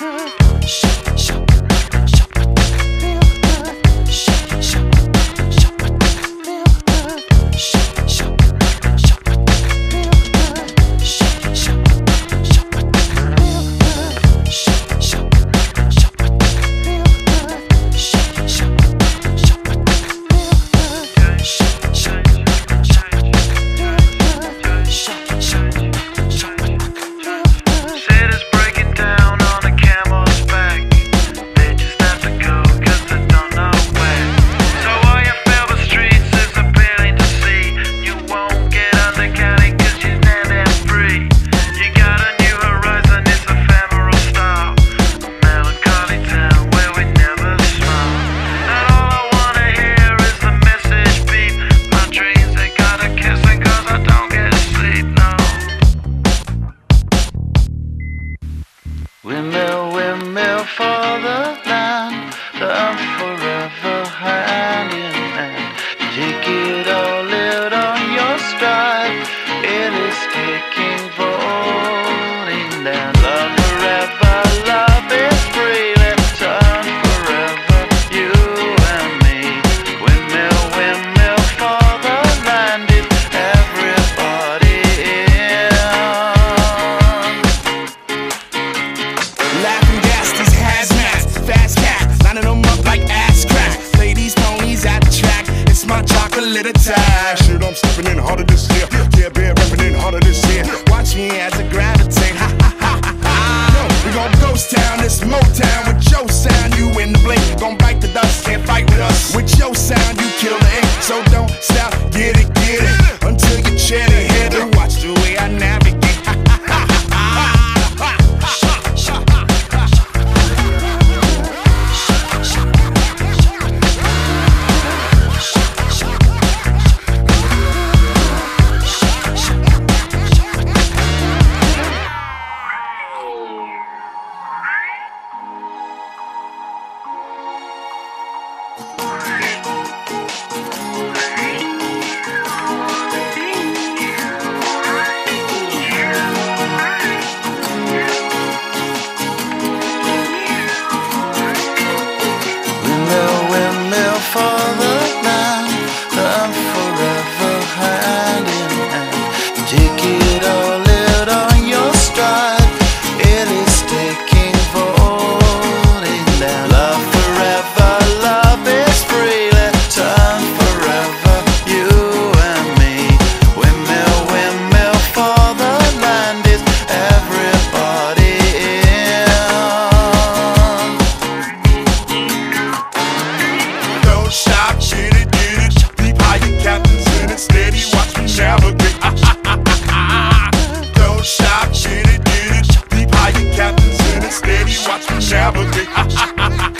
Windmill, hand in hand. Take it all chocolate attack. Shit, I'm stepping in harder this year. Yeah, bear repping in harder this year. Watch me as I gravitate. Ha ha ha ha. Yo, we gon' ghost town, this Motown with your sound. You in the blink, gon' bite the dust, can't fight with us. With your sound, you kill the ink. So don't stop, Navigate. Don't stop, it, get it. Captains in it, steady. Watch me navigate.